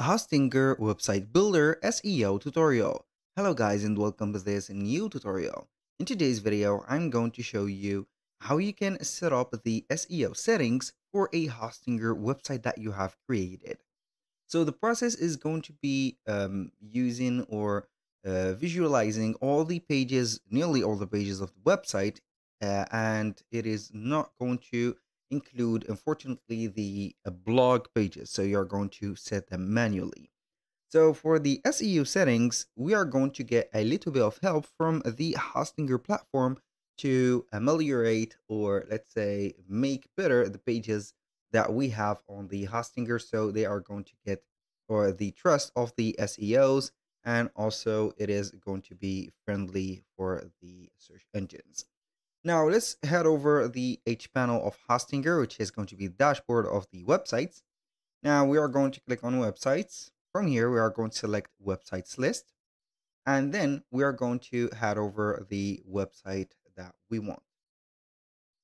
Hostinger Website Builder SEO tutorial. Hello guys and welcome to this new tutorial. In today's video, I'm going to show you how you can set up the SEO settings for a Hostinger website that you have created. So the process is going to be um, using or uh, visualizing all the pages, nearly all the pages of the website, uh, and it is not going to include, unfortunately, the uh, blog pages. So you're going to set them manually. So for the SEO settings, we are going to get a little bit of help from the Hostinger platform to ameliorate or let's say make better the pages that we have on the Hostinger. So they are going to get or the trust of the SEOs and also it is going to be friendly for the search engines. Now let's head over the hPanel of Hostinger, which is going to be the dashboard of the websites. Now we are going to click on websites. From here, we are going to select websites list. And then we are going to head over the website that we want.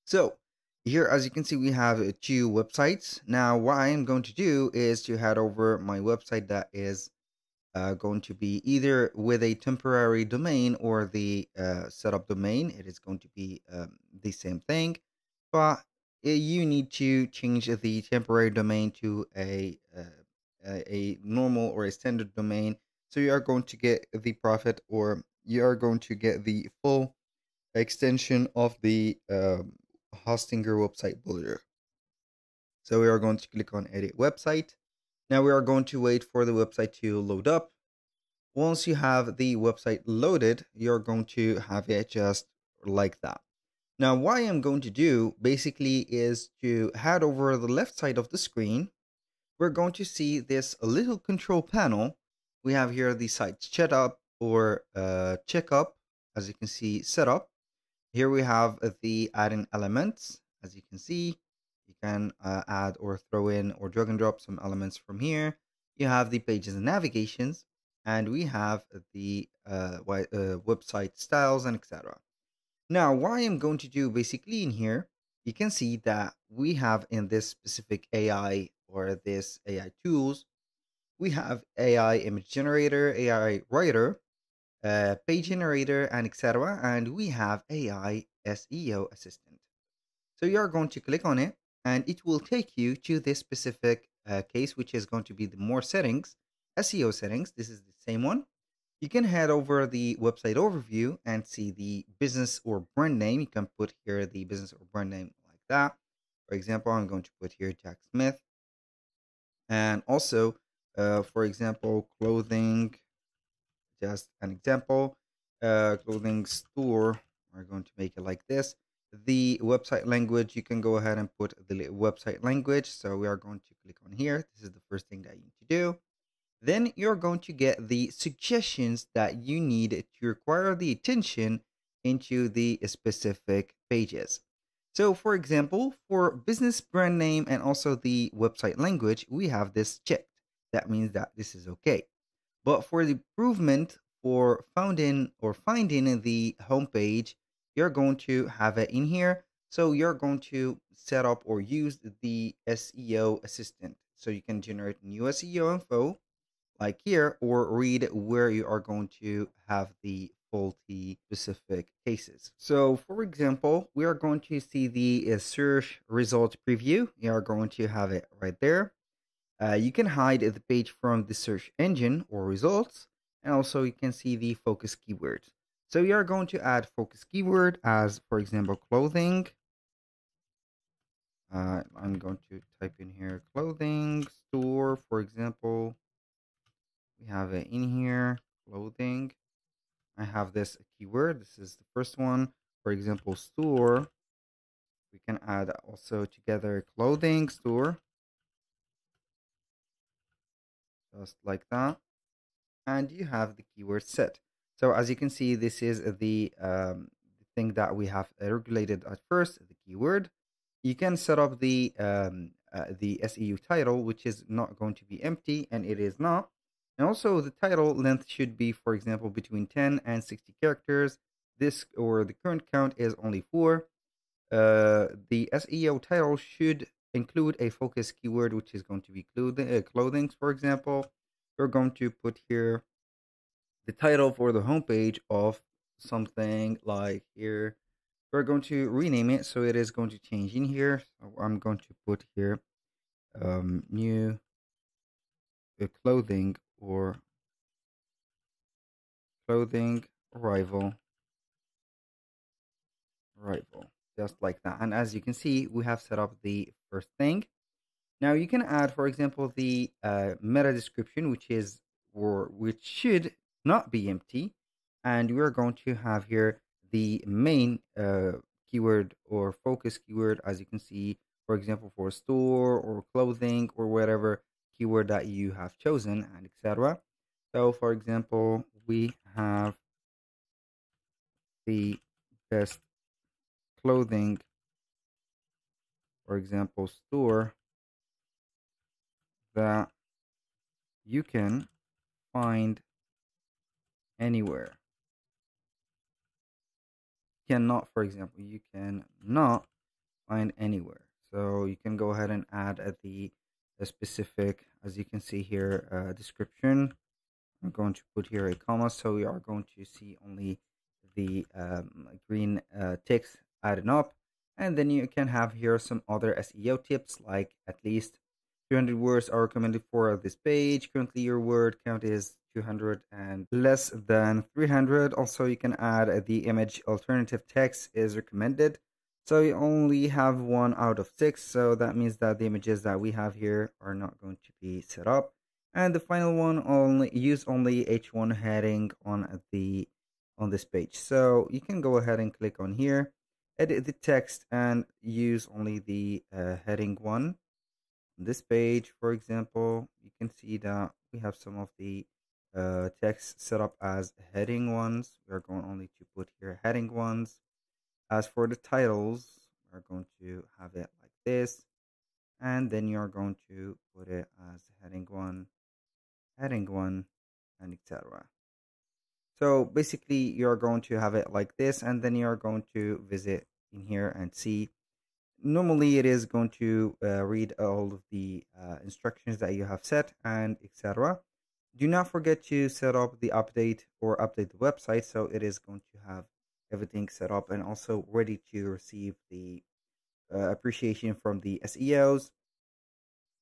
So here, as you can see, we have two websites. Now what I am going to do is to head over my website that is uh, going to be either with a temporary domain or the uh, setup domain. It is going to be um, the same thing, but you need to change the temporary domain to a, uh, a normal or a standard domain. So you are going to get the profit or you are going to get the full extension of the um, Hostinger website builder. So we are going to click on edit website now we are going to wait for the website to load up. Once you have the website loaded, you're going to have it just like that. Now what I am going to do basically is to head over the left side of the screen. We're going to see this little control panel. We have here the site setup or uh, checkup, as you can see, setup. Here we have the adding elements, as you can see can uh, add or throw in or drag and drop some elements from here. You have the pages and navigations, and we have the uh, uh, website styles and etc. Now, what I am going to do basically in here, you can see that we have in this specific AI or this AI tools, we have AI image generator, AI writer, uh, page generator, and etc. And we have AI SEO assistant. So you are going to click on it and it will take you to this specific uh, case, which is going to be the more settings, SEO settings. This is the same one. You can head over the website overview and see the business or brand name. You can put here the business or brand name like that. For example, I'm going to put here Jack Smith. And also, uh, for example, clothing, just an example, uh, clothing store. We're going to make it like this the website language, you can go ahead and put the website language. So we are going to click on here. This is the first thing that you need to do. Then you're going to get the suggestions that you need to require the attention into the specific pages. So for example, for business brand name and also the website language, we have this checked. That means that this is okay. But for the improvement for finding or finding the homepage you're going to have it in here. So you're going to set up or use the SEO assistant. So you can generate new SEO info like here or read where you are going to have the faulty specific cases. So for example, we are going to see the uh, search result preview. You are going to have it right there. Uh, you can hide the page from the search engine or results. And also you can see the focus keywords. So we are going to add focus keyword as, for example, clothing. Uh, I'm going to type in here clothing store, for example. We have it in here, clothing. I have this keyword. This is the first one. For example, store. We can add also together clothing store. Just like that. And you have the keyword set. So as you can see, this is the um, thing that we have regulated at first, the keyword. You can set up the um, uh, the SEO title, which is not going to be empty, and it is not. And also the title length should be, for example, between 10 and 60 characters. This or the current count is only four. Uh, the SEO title should include a focus keyword, which is going to be clothing, uh, clothing for example. we're going to put here the title for the homepage of something like here. We're going to rename it so it is going to change in here. I'm going to put here um new uh, clothing or clothing arrival arrival just like that. And as you can see we have set up the first thing. Now you can add for example the uh, meta description which is or which should not be empty and we're going to have here the main uh, keyword or focus keyword as you can see for example for a store or clothing or whatever keyword that you have chosen and etc so for example we have the best clothing for example store that you can find anywhere. You cannot for example you can not find anywhere. So you can go ahead and add at the, specific as you can see here uh, description. I'm going to put here a comma so we are going to see only the um, green uh, text added up. And then you can have here some other seo tips like at least 300 words are recommended for this page. Currently your word count is 200 and less than 300 also you can add the image alternative text is recommended. So you only have one out of six. So that means that the images that we have here are not going to be set up. And the final one only use only h1 heading on the on this page. So you can go ahead and click on here edit the text and use only the uh, heading one. On this page for example you can see that we have some of the uh, text set up as heading ones. We're going only to put here heading ones. As for the titles, we're going to have it like this. And then you're going to put it as heading one, heading one, and etc. So basically, you're going to have it like this, and then you're going to visit in here and see. Normally, it is going to uh, read all of the uh, instructions that you have set and etc do not forget to set up the update or update the website so it is going to have everything set up and also ready to receive the uh, appreciation from the SEOs.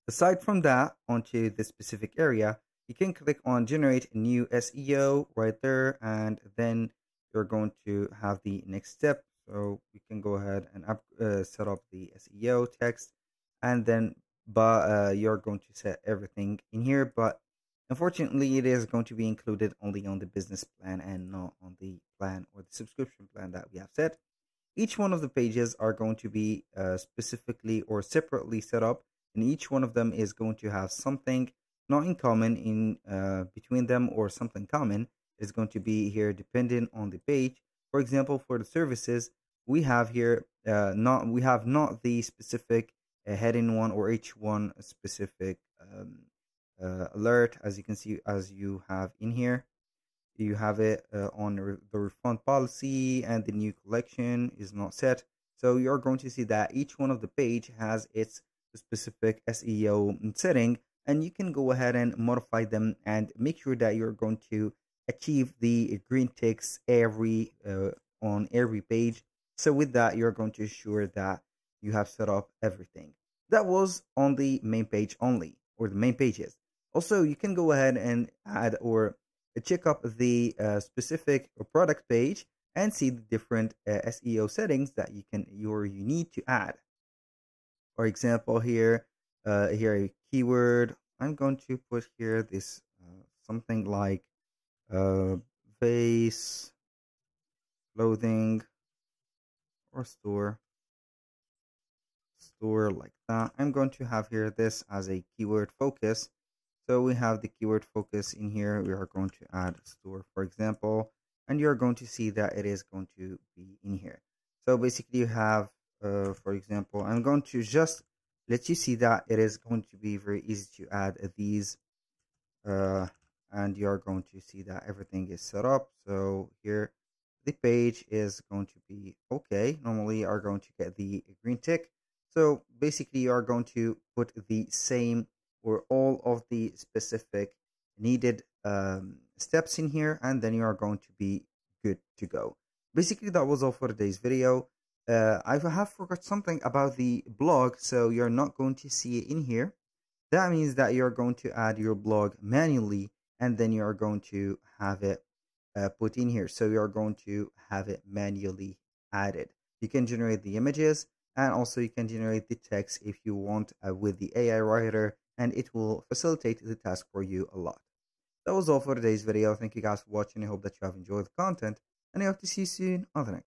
Aside from that, onto this specific area, you can click on generate a new SEO right there and then you're going to have the next step. So you can go ahead and up, uh, set up the SEO text and then but uh, you're going to set everything in here but Unfortunately, it is going to be included only on the business plan and not on the plan or the subscription plan that we have set. Each one of the pages are going to be uh, specifically or separately set up, and each one of them is going to have something not in common in uh, between them or something common is going to be here depending on the page. For example, for the services, we have here uh, not we have not the specific uh, heading one or H1 specific um, uh, alert as you can see as you have in here. You have it uh, on the refund policy and the new collection is not set. So you're going to see that each one of the page has its specific SEO setting and you can go ahead and modify them and make sure that you're going to achieve the green ticks every uh, on every page. So with that you're going to ensure that you have set up everything. That was on the main page only or the main pages also, you can go ahead and add or check up the uh, specific product page and see the different uh, SEO settings that you can or you need to add. For example, here, uh, here a keyword. I'm going to put here this uh, something like uh, vase, clothing, or store, store like that. I'm going to have here this as a keyword focus so we have the keyword focus in here. We are going to add store, for example, and you're going to see that it is going to be in here. So basically you have, uh, for example, I'm going to just let you see that it is going to be very easy to add these uh, and you're going to see that everything is set up. So here the page is going to be okay. Normally you are going to get the green tick. So basically you are going to put the same or all of the specific needed um, steps in here and then you are going to be good to go. Basically that was all for today's video. Uh, I have forgot something about the blog so you're not going to see it in here. That means that you're going to add your blog manually and then you're going to have it uh, put in here. So you're going to have it manually added. You can generate the images and also you can generate the text if you want uh, with the AI writer and it will facilitate the task for you a lot. That was all for today's video. Thank you guys for watching. I hope that you have enjoyed the content and I hope to see you soon on the next.